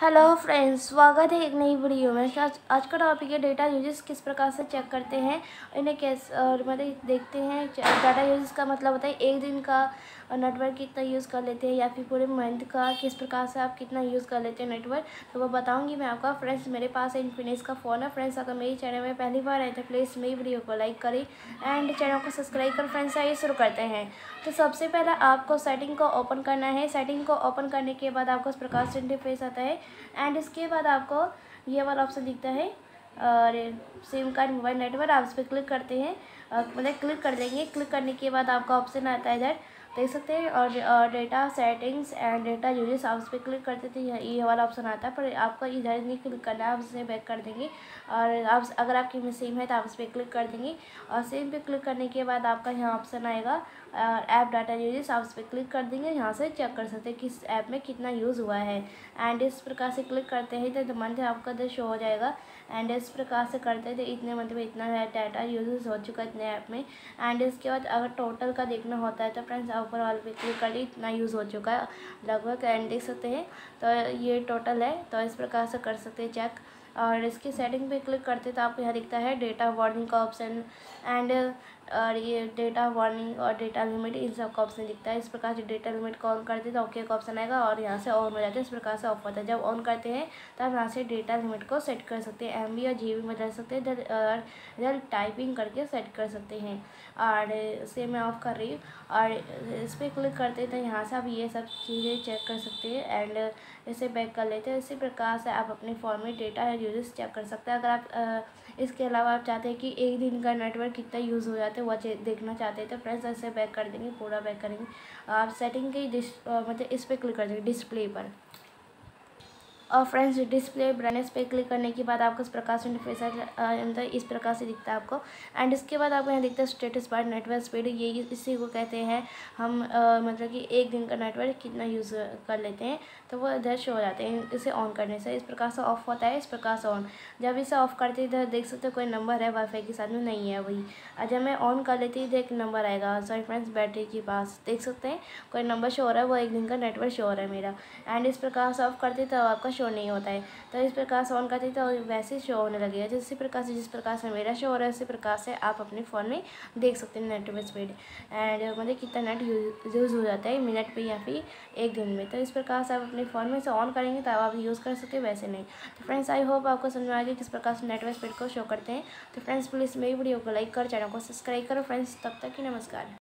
Hello friends स्वागत है एक नई वीडियो में। आज आज का टॉपिक है डेटा यूजेस किस प्रकार से चेक करते हैं इन्हें कैसे, और मतलब देखते हैं। डाटा यूजेस का मतलब होता है एक दिन का नेटवर्क कितना यूज़ कर लेते हैं या फिर पूरे मंथ का किस प्रकार से आप कितना यूज़ कर लेते हैं नेटवर्क तो वो बताऊँगी मैं आपका। फ्रेंड्स मेरे पास है इन्फिनिक्स का फ़ोन है। फ्रेंड्स अगर मेरी चैनल में पहली बार आए तो प्लीज़ मेरी वीडियो को लाइक करें एंड चैनल को सब्सक्राइब कर। फ्रेंड्स आइए शुरू करते हैं। तो सबसे पहले आपको सेटिंग को ओपन करना है। सेटिंग को ओपन करने के बाद आपको इस प्रकार से इंटरफेस आता है एंड इसके बाद आपको ये वाला ऑप्शन दिखता है। और सिम कार्ड मोबाइल नेटवर्क आप इस पर क्लिक करते हैं। मतलब क्लिक कर देंगे। क्लिक करने के बाद आपका ऑप्शन आता है इधर। देख सकते हैं और data settings and data usage आप उस पर क्लिक करते थे ये वाला ऑप्शन आता है, पर आपको इधर नहीं क्लिक करना है, आप उसे बैक कर देंगे। और आप, अगर आपकी में सेम है तो आप उस पर क्लिक कर देंगे। और सेम पे क्लिक करने के बाद आपका यहाँ ऑप्शन आएगा ऐप डाटा यूजेस आप उस पर क्लिक कर देंगे, यहाँ से चेक कर सकते हैं किस ऐप में कितना यूज़ हुआ है। एंड इस प्रकार से क्लिक करते हैं तो मंथ आपका इधर शो हो जाएगा। एंड इस प्रकार से करते थे इतने मंथ में इतना डाटा यूज़ हो चुका है, इतने ऐप में। एंड इसके बाद अगर टोटल का देखना होता है तो फ्रेंड्स पे क्लिक कर इतना यूज़ हो चुका है। लगभग एंड देख सकते हैं तो ये टोटल है तो इस प्रकार से कर सकते हैं चेक और इसकी सेटिंग पे क्लिक करते तो आपको यहाँ दिखता है डेटा वार्निंग का ऑप्शन एंड और ये डेटा वार्निंग और डेटा लिमिट इन सब का ऑप्शन दिखता है। इस प्रकार से डेटा लिमिट को ऑन करते तो ओके का ऑप्शन आएगा और यहाँ से ऑन हो जाता है। इस प्रकार से ऑफ़ होता है। जब ऑन करते हैं तो यहाँ से डेटा लिमिट को सेट कर सकते हैं। एम और जी में बदल सकते हैं। इधर इधर टाइपिंग करके सेट कर सकते हैं। और इसे मैं ऑफ़ कर रही हूँ। और इस पर क्लिक करते तो यहाँ से आप ये सब चीज़ें चेक कर सकते हैं। एंड इसे बैक कर लेते हैं। इसी प्रकार से आप अपने फ़ोन में डेटा यूजेस चेक कर सकते हैं। अगर आप इसके अलावा आप चाहते हैं कि एक दिन का नेटवर्क कितना यूज़ हो जाता है वह देखना चाहते हैं तो फ्रेंड्स ऐसे बैक कर देंगे, पूरा बैक करेंगे। आप सेटिंग की डिस मतलब इस पर क्लिक कर देंगे डिस्प्ले पर। और फ्रेंड्स डिस्प्ले ब्राइटनेस पे क्लिक करने के बाद आपको इस प्रकार से इंटरफेस अंदर इस प्रकार से दिखता है आपको। एंड इसके बाद आपको यहाँ दिखता है स्टेटस बार नेटवर्क स्पीड ये इसी को कहते हैं हम आ, मतलब कि एक दिन का नेटवर्क कितना यूज़ कर लेते हैं तो वो इधर शो हो जाते हैं इसे ऑन करने से। इस प्रकार से ऑफ़ होता है इस प्रकार से ऑन जब इसे ऑफ़ करते इधर देख सकते हो कोई नंबर है वाईफाई के साथ में नहीं है वही। जब मैं ऑन कर लेती तो एक नंबर आएगा। सॉरी फ्रेंड्स बैटरी के पास देख सकते हैं कोई नंबर शो हो रहा है वो एक दिन का नेटवर्क शो हो रहा है मेरा। एंड इस प्रकार से ऑफ़ करते तो आपका शो नहीं होता है। तो इस प्रकार से ऑन करते तो वैसे ही शो होने लगेगा जिस प्रकार से, जिस प्रकार से मेरा शो हो रहा है, उसी प्रकार से आप अपने फ़ोन में देख सकते हैं नेटवर्क स्पीड एंड मतलब कितना नेट यूज़ हो जाता है मिनट पर या फिर एक दिन में। तो इस प्रकार से आप अपने फ़ोन में से ऑन करेंगे, तब आप यूज़ कर सकते हैं, वैसे नहीं। तो फ्रेंड्स आई होप आपको समझ में आ गया किस प्रकार से नेटवर्क स्पीड को शो करते हैं। तो फ्रेंड्स प्लीज़ मेरी वीडियो को लाइक कर चैनल को सब्सक्राइब करो फ्रेंड्स तब तक ही नमस्कार।